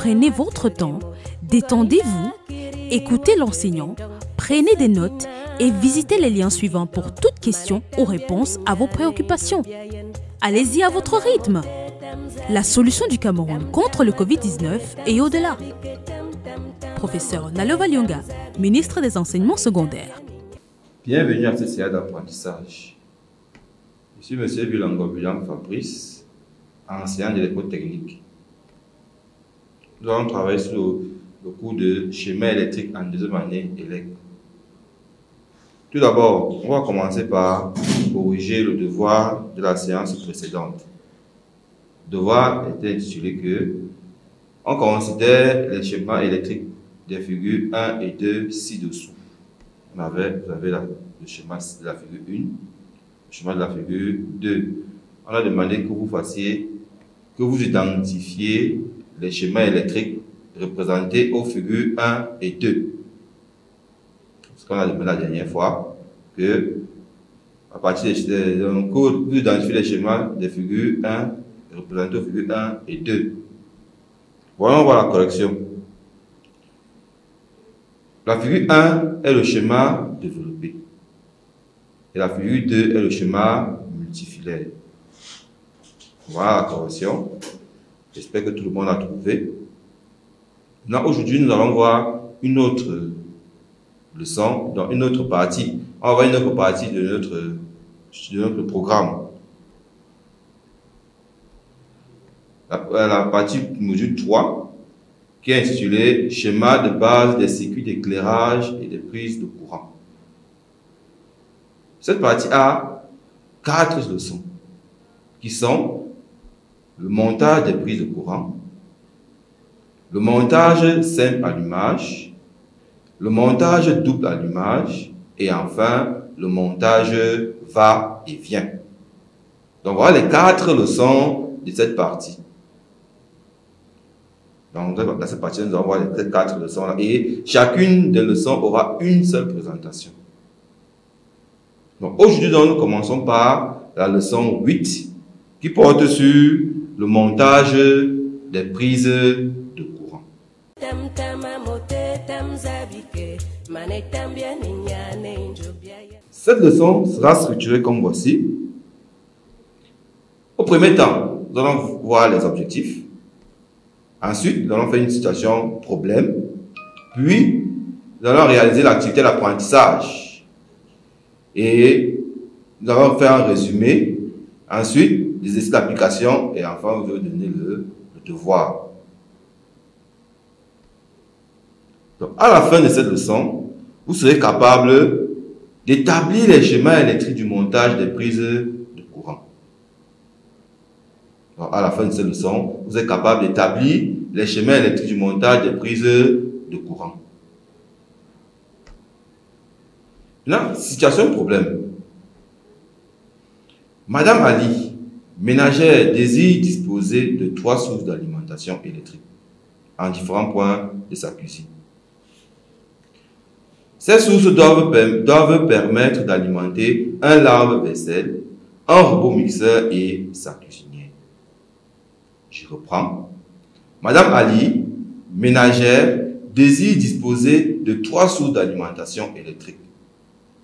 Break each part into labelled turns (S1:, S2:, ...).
S1: prenez votre temps, détendez-vous, écoutez l'enseignant, prenez des notes et visitez les liens suivants pour toute question ou réponse à vos préoccupations. Allez-y à votre rythme. La solution du Cameroun contre le Covid-19 est au-delà. Professeur Nalova Lyonga, ministre des Enseignements secondaires.
S2: Bienvenue à cette série d'apprentissage. Je suis M. Bilango Fabrice, enseignant de l'école technique. Nous allons travailler sur le, cours de schéma électrique en deuxième année. Tout d'abord, on va commencer par corriger le devoir de la séance précédente. Le devoir était intitulé que on considère les schémas électriques des figures 1 et 2 ci-dessous. On avait, vous avez le schéma de la figure 1 chemin de la figure 2. On a demandé que vous fassiez, que vous identifiez les schémas électriques représentés aux figures 1 et 2. Ce qu'on a demandé la dernière fois, que à partir de donc, vous identifiez les schémas des figures 1 représentés aux figures 1 et 2. Voyons voir la correction. La figure 1 est le schéma développé. Et la figure 2 est le schéma multifilaire. Voilà la correction. J'espère que tout le monde a trouvé. Maintenant, aujourd'hui, nous allons voir une autre leçon dans une autre partie. On va voir une autre partie de notre, de notre programme. La, la partie module 3, qui est intitulée Schéma de base des circuits d'éclairage et des prises de courant. Cette partie a quatre leçons qui sont le montage des prises de courant, le montage simple allumage, le montage double allumage et enfin le montage va et vient. Donc voilà les quatre leçons de cette partie. Donc dans cette partie, nous allons voir les quatre leçons là et chacune des leçons aura une seule présentation. Donc aujourd'hui, nous commençons par la leçon 8 qui porte sur le montage des prises de courant. Cette leçon sera structurée comme voici. Au premier temps, nous allons voir les objectifs. Ensuite, nous allons faire une situation problème. Puis, nous allons réaliser l'activité d'apprentissage et nous allons faire un résumé. Ensuite, des essais d'application et enfin, vous allez donner le, devoir. Donc, à la fin de cette leçon, vous serez capable d'établir les schémas électriques du montage des prises de courant. Donc, à la fin de cette leçon, vous êtes capable d'établir les schémas électriques du montage des prises de courant. Là, situation problème. Madame Ali, ménagère, désire disposer de trois sources d'alimentation électrique en différents points de sa cuisine. Ces sources doivent, doivent permettre d'alimenter un lave-vaisselle, un robot mixeur et sa cuisinière. Je reprends. Madame Ali, ménagère, désire disposer de trois sources d'alimentation électrique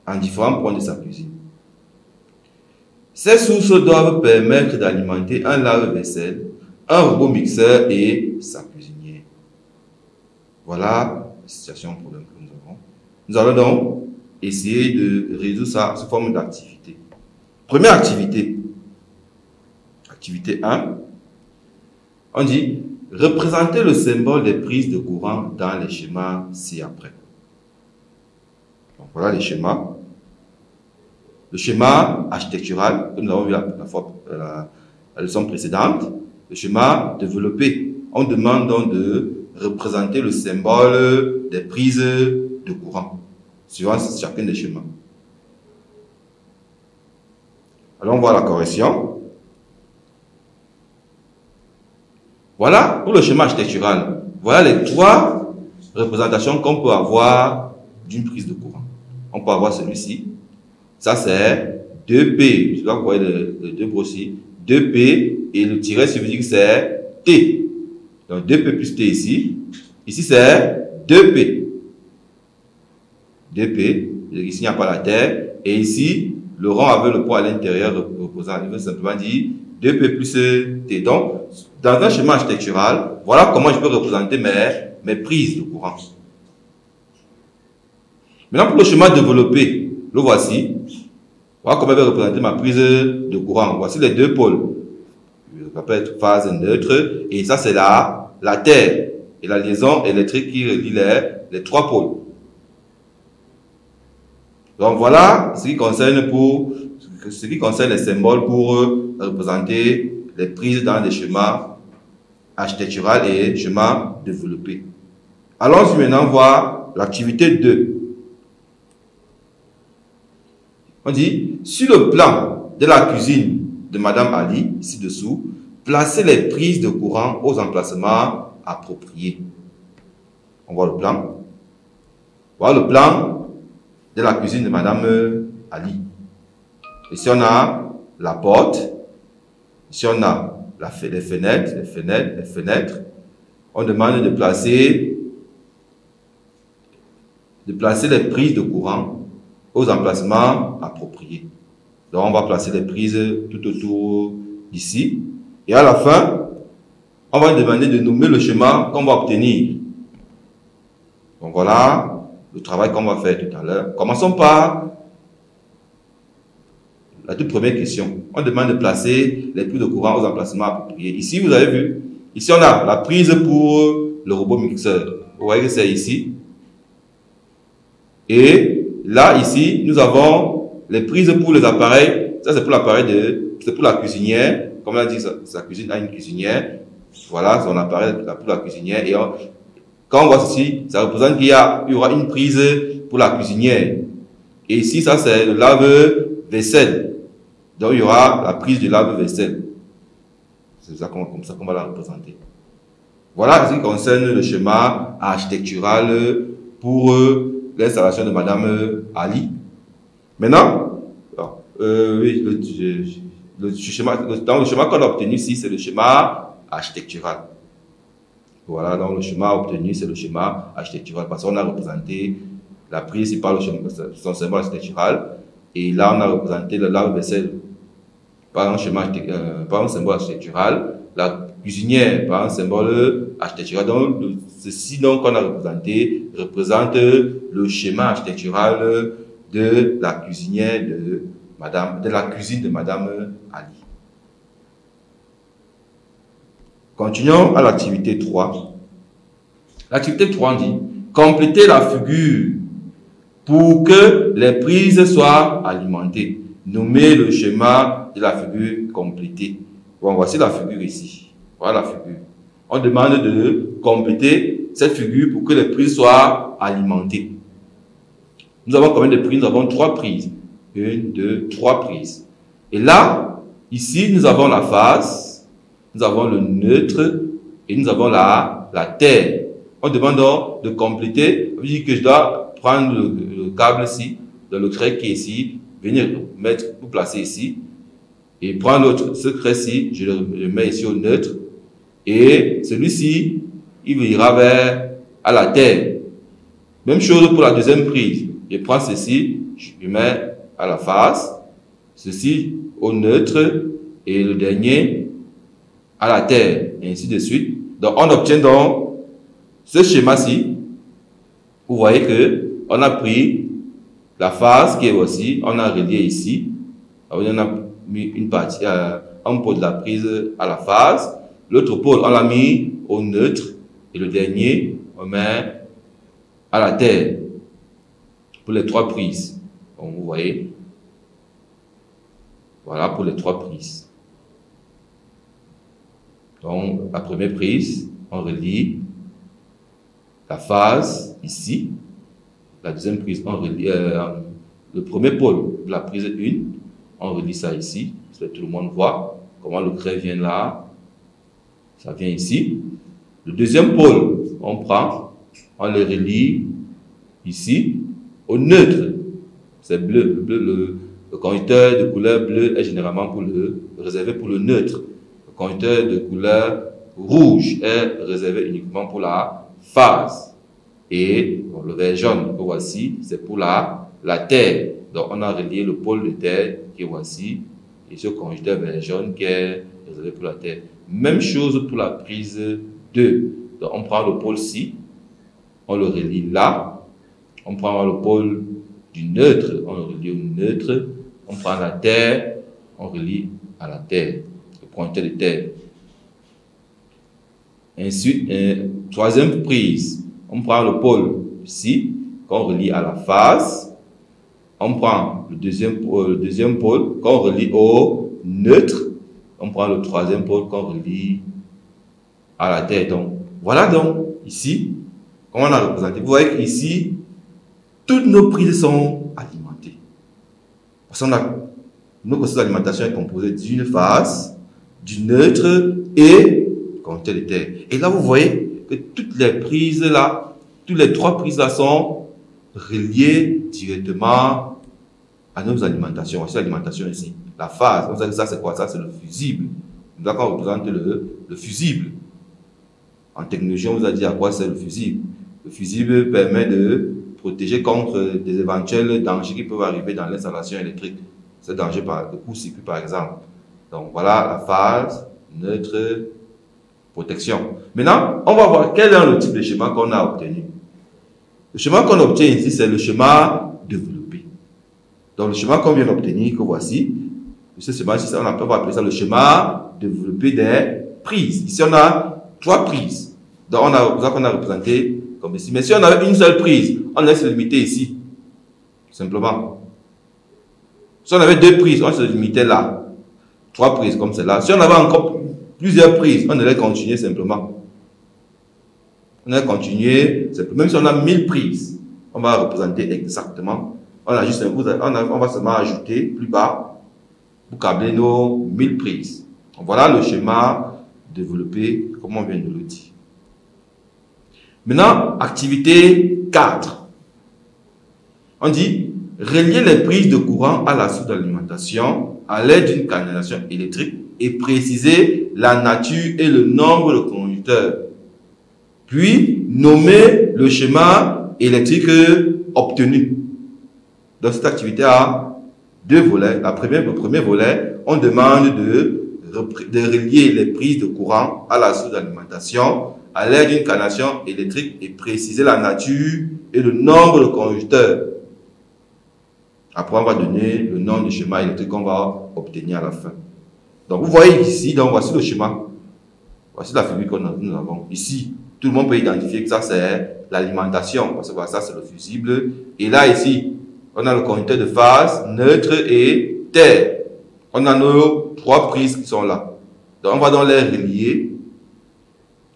S2: en différents points de sa cuisine. Ces sources doivent permettre d'alimenter un lave-vaisselle, un robot mixeur et sa cuisinière. Voilà la situation problème que nous avons. Nous allons donc essayer de résoudre ça sous forme d'activité. Première activité. activité 1, on dit représenter le symbole des prises de courant dans les schémas ci-après. voilà les schémas. Le schéma architectural, que nous avons vu la, fois, la, la leçon précédente, le schéma développé. On demande donc de représenter le symbole des prises de courant, suivant chacun des schémas. Alors on voit la correction. Voilà pour le schéma architectural. Voilà les trois représentations qu'on peut avoir d'une prise de courant. On peut avoir celui-ci. Ça, c'est 2P. Je dois vous voyez le, deux brossiers. 2P et le tiret, ça veut dire que c'est T. Donc 2P plus T ici. Ici, c'est 2P. 2P. Ici, il n'y a pas la terre. Et ici, le rang avec le poids à l'intérieur reposant. Il veut simplement dire 2P plus T. Donc, dans un schéma architectural, voilà comment je peux représenter mes, mes prises de courant. Maintenant, pour le schéma développé, le voici. Voilà comment je vais représenter ma prise de courant. Voici les deux pôles. Peut être phase neutre. Et ça, c'est la, la Terre. Et la liaison électrique qui relie les, les trois pôles. Donc voilà ce qui concerne pour ce qui concerne les symboles pour représenter les prises dans les schémas architecturaux et schémas développés. Allons maintenant voir l'activité 2. On dit, sur le plan de la cuisine de Madame Ali, ci-dessous, placez les prises de courant aux emplacements appropriés. On voit le plan. Voilà le plan de la cuisine de Madame Ali. Ici, on a la porte. Ici, on a les fenêtres, les fenêtres, les fenêtres. On demande de placer les prises de courant aux emplacements appropriés. Donc, on va placer les prises tout autour d'ici. Et à la fin, on va demander de nommer le schéma qu'on va obtenir. Donc voilà le travail qu'on va faire tout à l'heure. Commençons par la toute première question. On demande de placer les prises de courant aux emplacements appropriés. Ici, vous avez vu, ici on a la prise pour le robot mixeur. Vous voyez que c'est ici. Et là, ici, nous avons les prises pour les appareils. Ça, c'est pour l'appareil de, c'est pour la cuisinière. Comme on a dit, sa, cuisine a une cuisinière. Voilà, son appareil pour la cuisinière. Et quand on voit ceci, ça représente qu'il y, y aura une prise pour la cuisinière. Et ici, ça, c'est le lave-vaisselle. Donc, il y aura la prise du lave-vaisselle. C'est ça comme ça qu'on va la représenter. Voilà ce qui concerne le schéma architectural pour euh, l'installation de Madame Ali. Maintenant, euh, oui, le, schéma, dans le schéma qu'on a obtenu ici, c'est le schéma architectural. Voilà, donc le schéma obtenu, c'est le schéma architectural parce qu'on a représenté la prise par le schéma, architectural. Et là, on a représenté le lave-vaisselle par un schéma, euh, par un symbole architectural, la cuisinière par un symbole architectural. Donc, ceci donc qu'on a représenté représente le schéma architectural de la cuisinière de Madame, de la cuisine de Madame Ali. Continuons à l'activité 3. L'activité 3 dit compléter la figure pour que les prises soient alimentées. Nommer le schéma de la figure complétée. Voici la figure ici. Voilà la figure. On demande de compléter cette figure pour que les prises soient alimentées. Nous avons combien de prises? Nous avons trois prises. Une, deux, trois prises. Et là, ici, nous avons la face, nous avons le neutre et nous avons la, la terre. On demande donc de compléter. On dit que je dois prendre le, câble ici, dans le trait qui est ici, venir mettre, pour placer ici, et prendre ce trait-ci, je le, mets ici au neutre, et celui-ci, il ira vers à la terre. Même chose pour la deuxième prise. Je prends ceci, je mets à la face, ceci au neutre, et le dernier à la terre, et ainsi de suite. Donc, on obtient donc ce schéma-ci. Vous voyez que on a pris la face qui est aussi, on a relié ici. On a mis une partie, euh, pôle de la prise à la phase. L'autre pôle, on l'a mis au neutre. Et le dernier, on met à la terre pour les trois prises. Donc, vous voyez. Voilà pour les trois prises. Donc, la première prise, on relie la phase ici. La deuxième prise, on relie euh, le premier pôle de la prise 1. On relie ça ici. Que tout le monde voit comment le grès vient là. Ça vient ici. Le deuxième pôle, on prend, on le relie ici au neutre. C'est bleu. Le, le, le conducteur de couleur bleue est généralement réservé pour le neutre. Le conducteur de couleur rouge est réservé uniquement pour la phase. Et le vert jaune que voici, c'est pour la, la terre. Donc on a relié le pôle de terre qui est voici et ce conducteur vert jaune qui est réservé pour la terre. Même chose pour la prise 2. Donc on prend le pôle ci, on le relie là, on prend le pôle du neutre, on le relie au neutre, on prend la terre, on relie à la terre, le pointeur de terre. Ensuite, troisième prise, on prend le pôle ici, qu'on relie à la face. On prend le deuxième, pôle, le deuxième pôle qu'on relie au neutre. On prend le troisième pôle qu'on relie à la terre. Donc, voilà donc ici, comment on a représenté. Vous voyez qu'ici, toutes nos prises sont alimentées. Parce qu'on a, notre d'alimentation est composé d'une face, du neutre et compteur de terre. Et là, vous voyez que toutes les prises là, toutes les trois prises là sont reliées directement à nos alimentations. Voici l'alimentation ici. La phase, ça c'est quoi? Ça c'est le fusible. D'accord, on représente le, le fusible. En technologie, on vous a dit à quoi c'est le fusible. Le fusible permet de protéger contre des éventuels dangers qui peuvent arriver dans l'installation électrique. C'est danger par le court-circuit par exemple. Donc voilà la phase, neutre, protection. Maintenant, on va voir quel est le type de schéma qu'on a obtenu. Le schéma qu'on obtient ici, c'est le schéma développé. Donc le schéma qu'on vient d'obtenir, que voici, ce schéma on peut appeler ça le schéma développé des prises. Ici, on a trois prises. Donc on a, qu'on a représenté comme ici. Mais si on avait une seule prise, on laisse se limiter ici. Simplement. Si on avait deux prises, on se limitait là. Trois prises comme celle-là. Si on avait encore plusieurs prises, on allait continuer simplement. On allait continuer, même si on a 1000 prises, on va représenter exactement. On a juste on, on va seulement ajouter plus bas pour câbler nos 1000 prises. voilà le schéma développé, comme on vient de le dire. Maintenant, activité 4. On dit relier les prises de courant à la source d'alimentation à l'aide d'une canalisation électrique et préciser la nature et le nombre de conducteurs. Puis, nommer le schéma électrique obtenu. Dans cette activité a deux volets. La première, le premier volet, on demande de, de relier les prises de courant à la source d'alimentation à l'aide d'une canalisation électrique et préciser la nature et le nombre de conducteurs. Après, on va donner le nom du schéma électrique qu'on va obtenir à la fin. Donc, vous voyez ici, donc voici le schéma. Voici la figure que nous avons. Ici, tout le monde peut identifier que ça, c'est l'alimentation. Parce que ça, c'est le fusible. Et là, ici, on a le conducteur de phase, neutre et terre. On a nos trois prises qui sont là. Donc, on va donc les relier.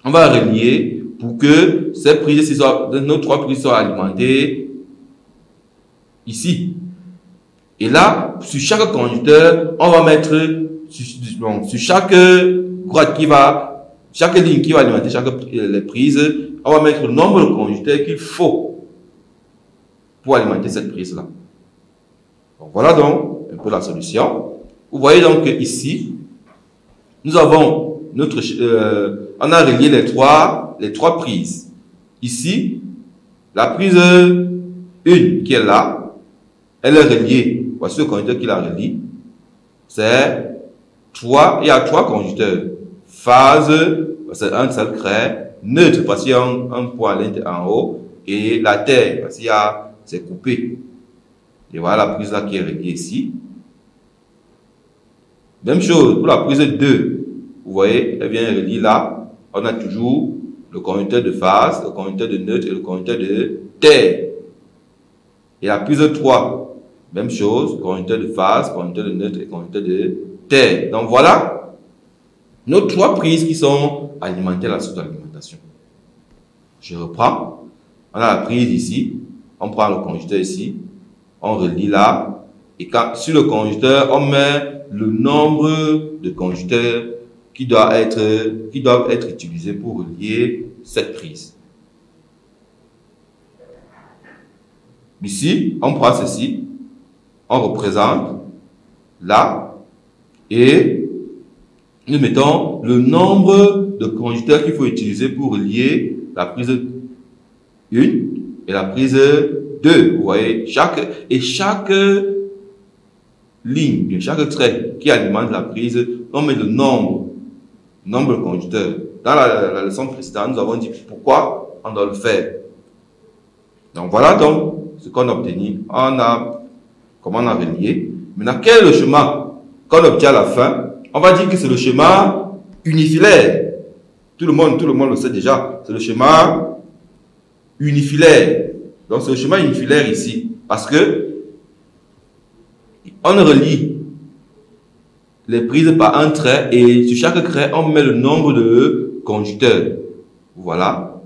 S2: On va relier pour que ces prises, nos trois prises soient alimentées ici. Et là, sur chaque conducteur, on va mettre sur, chaque croix qui va, chaque ligne qui va alimenter chaque les prises, on va mettre le nombre de conducteurs qu'il faut pour alimenter cette prise-là. voilà donc un peu la solution. Vous voyez donc ici, nous avons notre, euh, on a relié les trois, les trois prises. Ici, la prise 1 qui est là, elle est reliée. Voici le conducteur qui la relie. C'est il y a trois conducteurs. Phase, c'est un seul craie. Neutre, parce qu'il y a un, point en haut. Et la terre, parce qu'il y a, c'est coupé. Et voilà la prise là qui est réglée ici. Même chose pour la prise 2. Vous voyez, elle vient relier là. On a toujours le conducteur de phase, le conducteur de neutre et le conducteur de terre. Et la prise 3, même chose, conducteur de phase, conducteur de neutre et conducteur de terre. Donc voilà nos trois prises qui sont alimentées à la source d'alimentation. Je reprends. On a la prise ici. On prend le conducteur ici. On relie là. Et sur le conducteur, on met le nombre de conducteurs qui doivent être, qui doivent être utilisés pour relier cette prise. Ici, on prend ceci, on représente là, et nous mettons le nombre de conducteurs qu'il faut utiliser pour relier la prise 1 et la prise 2. Vous voyez, chaque, et chaque ligne, chaque trait qui alimente la prise, on met le nombre, nombre de conducteurs. Dans la, leçon précédente, nous avons dit pourquoi on doit le faire. Donc voilà donc ce qu'on a obtenu. On a, comment on a relié. Maintenant, quel est le chemin qu'on obtient à la fin? On va dire que c'est le schéma unifilaire. Tout le monde, tout le monde le sait déjà. C'est le schéma unifilaire. Donc c'est le schéma unifilaire ici. Parce que on relie les prises par un trait et sur chaque trait, on met le nombre de conducteurs. Voilà.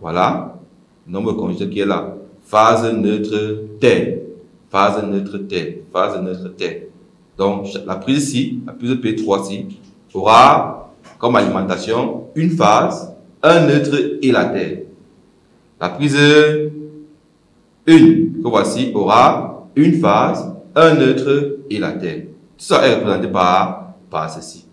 S2: Voilà. Le nombre de conducteurs qui est là. Phase neutre terre. Phase neutre terre. Phase neutre terre. Donc, la prise ici, la prise P3 ici, aura comme alimentation une phase, un neutre et la terre. La prise 1 que voici aura une phase, un neutre et la terre. Tout ça est représenté par, par ceci.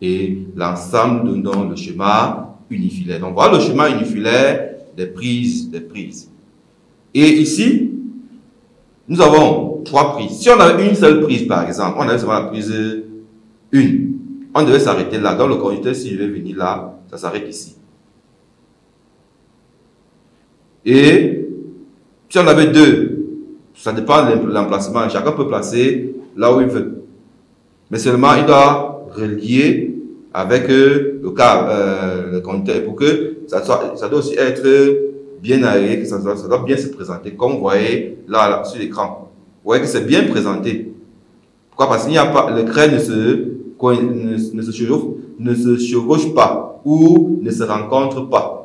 S2: Et l'ensemble donnant le schéma unifilaire. Donc voilà le schéma unifilaire des prises, des prises. Et ici, nous avons trois prises. Si on avait une seule prise, par exemple, on avait seulement la prise 1, on devait s'arrêter là. Dans le conducteur, s'il veut venir là, ça s'arrête ici. Et si on avait deux, ça dépend de l'emplacement. Chacun peut placer là où il veut. Mais seulement, il doit relier avec euh, le câble, euh, le conducteur, pour que ça, soit, ça doit aussi être bien aéré, que ça, ça doit bien se présenter, comme vous voyez là, là sur l'écran. Vous voyez que c'est bien présenté. Pourquoi? Parce qu'il n'y a pas, le ne se, ne, se chevauche, ne se chevauche pas ou ne se rencontre pas.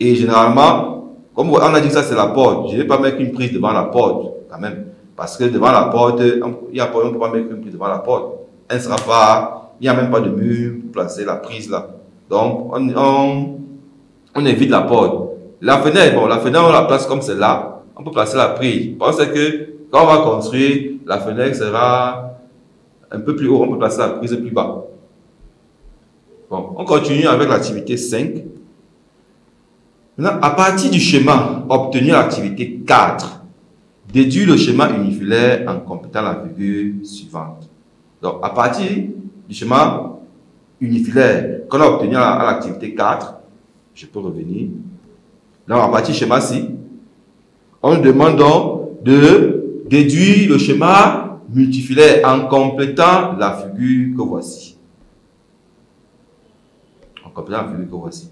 S2: Et généralement, comme on a dit ça c'est la porte, je ne vais pas mettre une prise devant la porte, quand même. Parce que devant la porte, on peut pas mettre une prise devant la porte. Elle ne sera pas, il n'y a même pas de mur pour placer la prise là. Donc, on, évite la porte. La fenêtre, bon, la fenêtre, on la place comme celle-là. On peut placer la prise. Pensez que quand on va construire, la fenêtre sera un peu plus haut. On peut placer la prise plus bas. Bon, on continue avec l'activité 5. Maintenant, à partir du schéma obtenu à l'activité 4, déduis le schéma unifilaire en complétant la virgule suivante. Donc, à partir du schéma unifilaire qu'on a obtenu à l'activité 4, je peux revenir. Là, à partir du schéma-ci, on nous demande donc de déduire le schéma multifilaire en complétant la figure que voici. En complétant la figure que voici.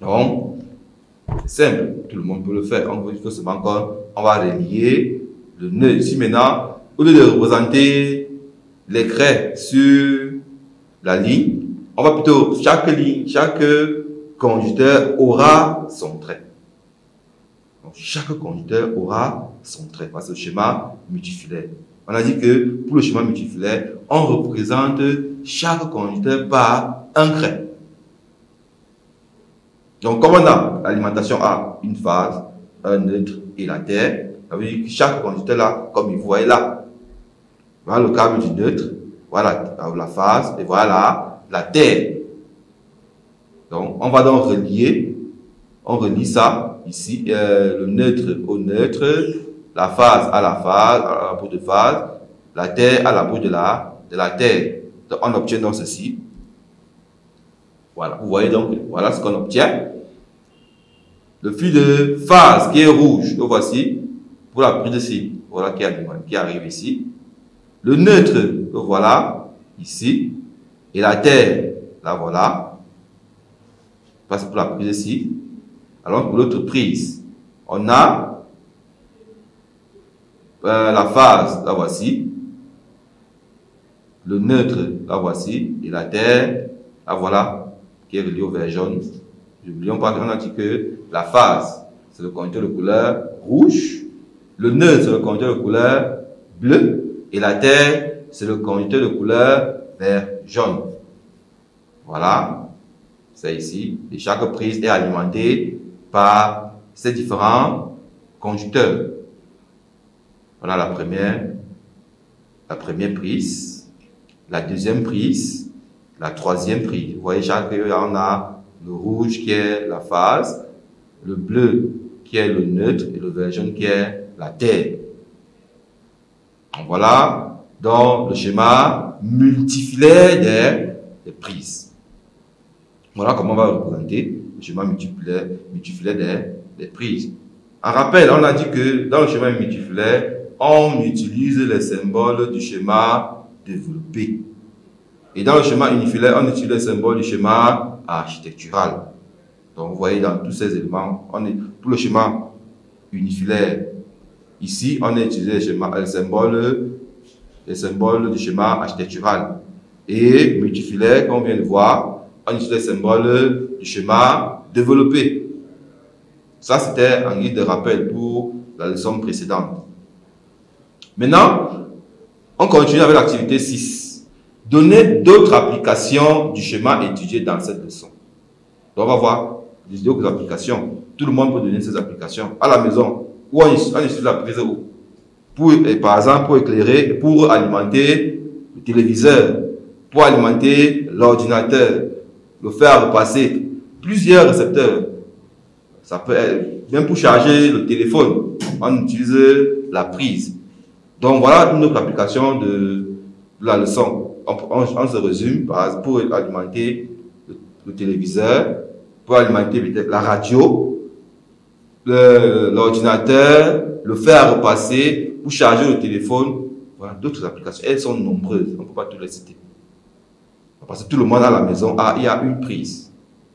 S2: Donc, c'est simple, tout le monde peut le faire. On, faut seulement encore, on va relier le nœud. Ici maintenant, au lieu de représenter les craies sur la ligne, on va plutôt, chaque ligne, chaque conducteur aura son trait. Donc, chaque conducteur aura son trait. C'est le schéma multifilaire. On a dit que pour le schéma multifilaire, on représente chaque conducteur par un trait. Donc, comme on a l'alimentation a une phase, un neutre et la terre, ça chaque conducteur là, comme vous voyez là, voilà le câble du neutre, voilà la phase, et voilà la terre. Donc, on va donc relier, on relie ça ici, euh, le neutre au neutre, la phase à la phase, à la bout de phase, la terre à la bout de la, de la terre. Donc, on obtient donc ceci. Voilà, vous voyez donc, voilà ce qu'on obtient. Le fil de phase qui est rouge, le voici, pour la prise ici, voilà qui, arrive ici. Le neutre, le voilà, ici. Et la terre, là voilà. Passe pour la prise ici. Alors pour l'autre prise, on a euh, la phase, la voici. Le neutre, la voici. Et la terre, la voilà, qui est reliée au vert jaune. N'oublions pas qu'on a dit que la phase, c'est le conducteur de couleur rouge. Le neutre, c'est le conducteur de couleur bleu. Et la terre, c'est le conducteur de couleur vert jaune. Voilà. C'est ici. Et chaque prise est alimentée par ces différents conducteurs. Voilà la première, la première prise, la deuxième prise, la troisième prise. Vous voyez, chaque on a le rouge qui est la phase, le bleu qui est le neutre et le vert jaune qui est la terre. voilà dans le schéma multifilaire des, prises. Voilà comment on va représenter le schéma multifilaire, des prises. En rappel, on a dit que dans le schéma multifilaire, on utilise les symboles du schéma développé. Et dans le schéma unifilaire, on utilise les symboles du schéma architectural. Donc, vous voyez dans tous ces éléments, on pour le schéma unifilaire, ici, on a utilisé les, schémas, les, symboles, les symboles du schéma architectural. Et multifilaire, comme on vient de voir, on utilise les symboles du schéma développé. Ça, c'était un guide de rappel pour la leçon précédente. Maintenant, on continue avec l'activité 6. Donner d'autres applications du schéma étudié dans cette leçon. Donc, on va voir d'autres applications. Tout le monde peut donner ses applications. À la maison, où on utilise la prise pour, Par exemple, pour éclairer, pour alimenter le téléviseur, pour alimenter l'ordinateur, le faire repasser. Plusieurs récepteurs. Ça peut être, même pour charger le téléphone, on utilise la prise. Donc voilà une autre application de, la leçon. On, se résume pour alimenter le, téléviseur, pour alimenter la radio, l'ordinateur, le, faire repasser, pour charger le téléphone. Voilà, d'autres applications. Elles sont nombreuses. On ne peut pas toutes les citer. Parce que tout le monde à la maison, a, il y a une prise.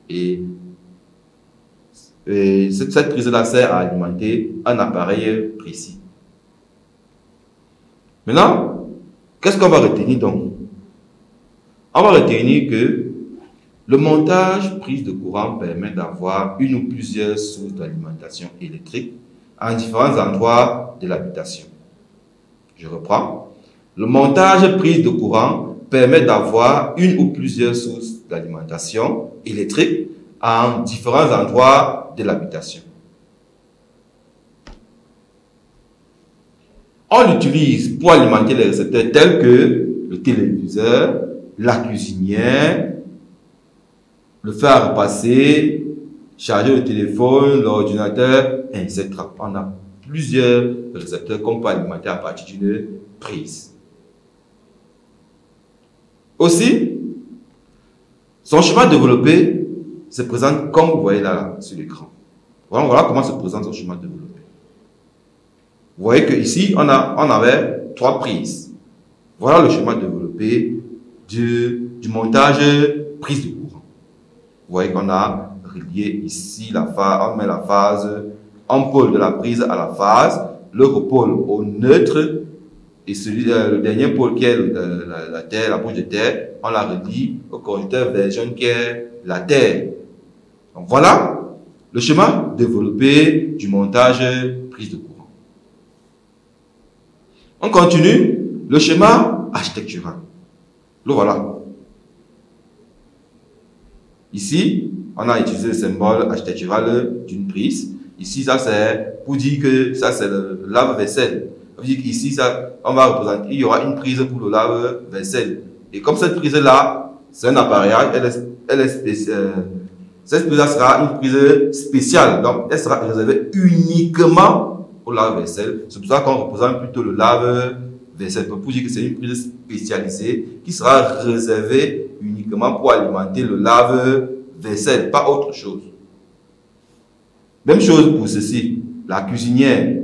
S2: Et, et cette, cette prise-là sert à alimenter un appareil précis. Maintenant, qu'est-ce qu'on va retenir donc? On va retenir que le montage prise de courant permet d'avoir une ou plusieurs sources d'alimentation électrique en différents endroits de l'habitation. Je reprends. Le montage prise de courant permet d'avoir une ou plusieurs sources d'alimentation électrique en différents endroits de l'habitation. on l'utilise pour alimenter les récepteurs tels que le téléviseur, la cuisinière, le faire repasser, charger le téléphone, l'ordinateur, etc. On a plusieurs récepteurs qu'on peut alimenter à partir d'une prise. Aussi, son schéma développé se présente comme vous voyez là, sur l'écran. Voilà, comment se présente son schéma développé. Vous voyez qu'ici, on, on avait trois prises. Voilà le schéma développé du, montage prise de courant. Vous voyez qu'on a relié ici la phase, on met la phase en pôle de la prise à la phase, le pôle au neutre, et celui, euh, le dernier pôle qui est la, la, terre, la bouche de terre, on la relie au conducteur vert jaune qui est la terre. Donc voilà le schéma développé du montage prise de courant. On continue le schéma architectural. Le voilà. Ici, on a utilisé le symbole architectural d'une prise. Ici, ça c'est pour dire que ça c'est le lave-vaisselle. Ça veut ça, on va représenter, il y aura une prise pour le lave-vaisselle. Et comme cette prise-là, c'est un appareil, elle est, elle est spéciale. Cette prise-là sera une prise spéciale. Donc, elle sera réservée uniquement au lave-vaisselle. C'est pour ça qu'on représente plutôt le lave-vaisselle pour dire que c'est une prise spécialisée qui sera réservée uniquement pour alimenter le lave-vaisselle, pas autre chose. Même chose pour ceci, la cuisinière.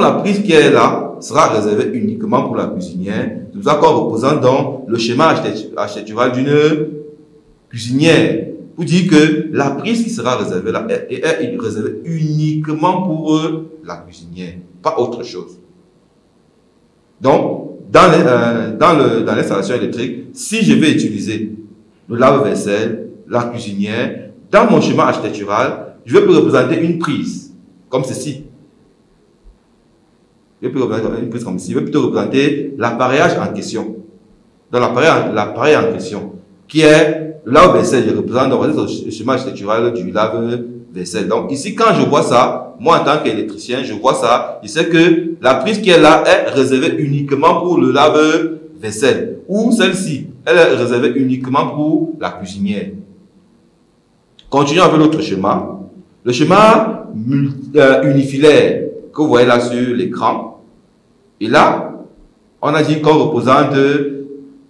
S2: la prise qui est là sera réservée uniquement pour la cuisinière, nous accords reposant dans le schéma architectural d'une cuisinière. Pour dire que la prise qui sera réservée là est, réservée uniquement pour la cuisinière, pas autre chose. Donc, dans euh, dans l'installation électrique, si je vais utiliser le lave-vaisselle, la cuisinière, dans mon schéma architectural, je vais représenter une prise, comme ceci. Je vais représenter une prise comme ceci. Je vais plutôt représenter l'appareillage en question. Dans l'appareil en question, qui est le lave-vaisselle, je représente le schéma architectural du lave-vaisselle. Donc ici, quand je vois ça, moi en tant qu'électricien, je vois ça, je sais que la prise qui est là est réservée uniquement pour le lave-vaisselle. Ou celle-ci, elle est réservée uniquement pour la cuisinière. Continuons avec l'autre schéma. Le schéma euh, unifilaire que vous voyez là sur l'écran. Et là, on a dit qu'on représente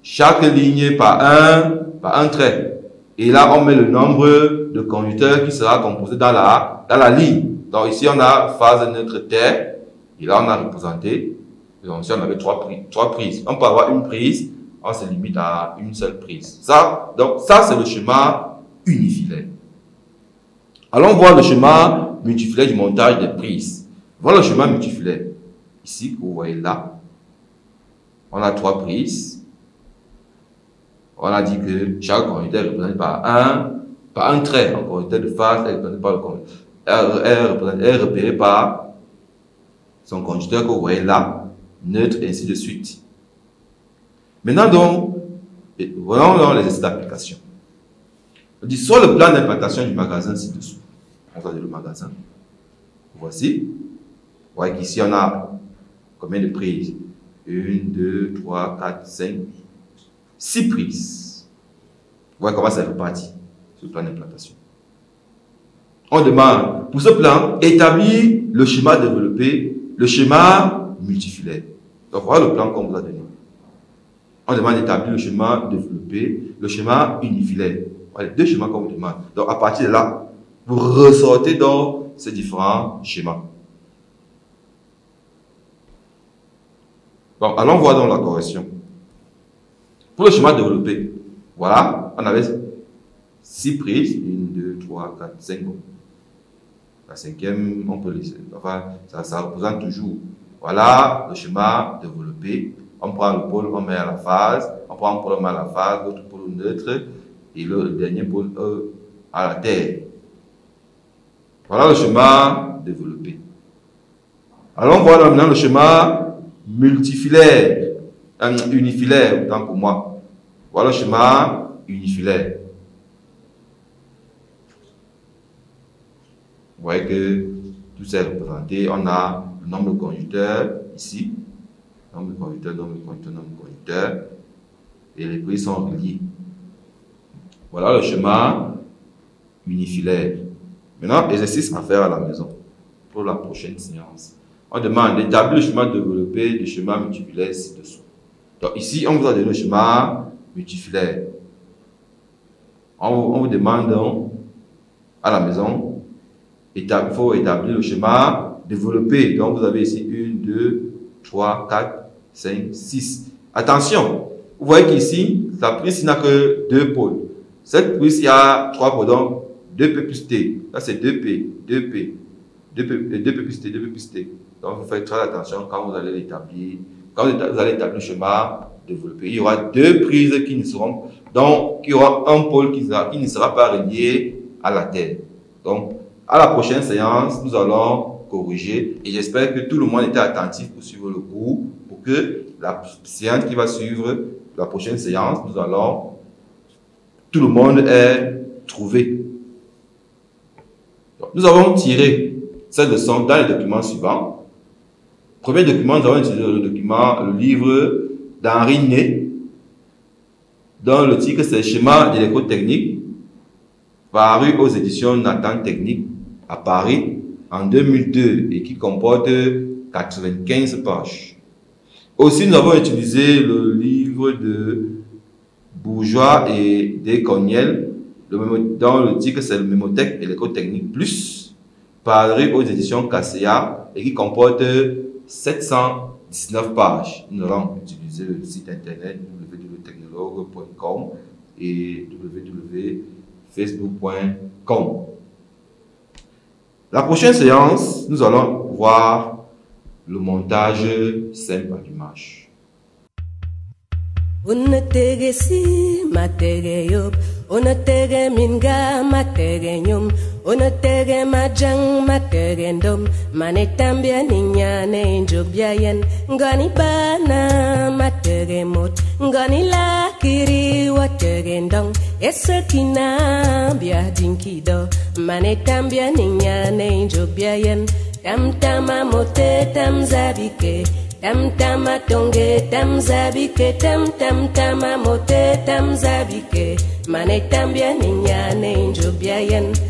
S2: chaque ligne par un, un trait. Et là, on met le nombre de conducteurs qui sera composé dans la, dans la ligne. Donc ici, on a phase neutre terre. Et là, on a représenté. Donc ici, on avait trois, prises, trois prises. On peut avoir une prise, on se limite à une seule prise. Ça, donc ça, c'est le schéma unifilaire. Allons voir le schéma multifilaire du montage des prises. Voilà le schéma multifilaire. Ici, vous voyez là, on a trois prises. On a dit que chaque conducteur est représenté par un, par un trait. Un conducteur de phase est représenté par le est repéré par son conducteur que vous voyez là, neutre, et ainsi de suite. Maintenant donc, voyons les essais d'application. On dit sur le plan d'implantation du magasin ci-dessous on le magasin. Voici. Vous voyez qu'ici, on a combien de prises? 1, 2, 3, 4, 5, 6 prises. Vous voyez comment c'est réparti sur le plan d'implantation. On demande, pour ce plan, établir le schéma développé, le schéma multifilaire. Donc voilà le plan qu'on vous a donné. On demande d'établir le schéma développé, le schéma unifilaire. Voilà, deux schémas qu'on vous demande. Donc à partir de là, vous ressortez dans ces différents schémas. Bon, allons voir dans la correction. Pour le schéma développé, voilà, on avait six prises, 1, 2, 3, 4, 5. La cinquième, on peut laisser. Enfin, ça, représente toujours. Voilà le schéma développé. On prend le pôle, on met à la phase. On prend un pôle, à la phase, l'autre pôle neutre. Et le dernier pôle à la terre. Voilà le schéma développé. Allons voir maintenant le schéma multifilaire, euh, unifilaire, autant pour moi. Voilà le schéma unifilaire. Vous voyez que tout ça est représenté. On a le nombre de conducteurs ici. Nombre de conducteurs, nombre de conducteurs, nombre de conducteurs. Et les prix sont reliés. Voilà le schéma unifilaire. Maintenant, exercice à faire à la maison pour la prochaine séance. On demande d'établir le schéma développé du schéma multifilaire ci-dessous. Donc ici, on vous a donné le schéma multifilaire. On, vous demande donc, à la maison, il faut établir le schéma développé. Donc vous avez ici 1, 2, 3, 4, 5, 6. Attention, vous voyez qu'ici, la prise n'a que deux pôles. Cette prise, il y a trois pôles. Donc 2P plus T. Là, c'est 2P, 2P, 2P, 2P plus T, 2P plus T. Donc, vous faites très attention quand vous allez l'établir. Quand vous allez établir le schéma développé, il y aura deux prises qui ne seront, donc, il y aura un pôle qui, ne sera pas relié à la Terre. Donc, à la prochaine séance, nous allons corriger et j'espère que tout le monde était attentif pour suivre le cours pour que la séance qui va suivre la prochaine séance, nous allons, tout le monde ait trouvé nous avons tiré cette leçon dans les documents suivants. Premier document, nous avons utilisé le document, le livre d'Henri Ney, dont le titre c'est Schéma d'électrotechnique, paru aux éditions Nathan Technique à Paris en 2002 et qui comporte 95 pages. Aussi, nous avons utilisé le livre de Bourgeois et Descognel, dans le titre, c'est le Mémothèque électrotechnique plus, paru aux éditions KCA et qui comporte 719 pages. Nous allons utiliser le site internet www.technologue.com et www.facebook.com. La prochaine séance, nous allons voir le montage simple à l'image.
S3: Unatege si matege yop Unatege minga matege nyum unotege majang makegendom manetambia ninyane njobiayen ngani bana matege mot ngani lakiri wategendong esekina bia dinkido manetambia ninyane njobiayen tamtama mote tamzabike tamtama tonge tamzabike tamtamtama mote tamzabike manetambia ninyane njobiayen tam,